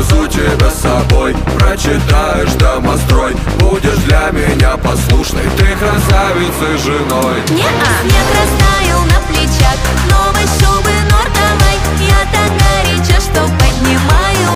Увезу тебя с собой Прочитаешь домострой Будешь для меня послушной Ты красавицей женой Не-а.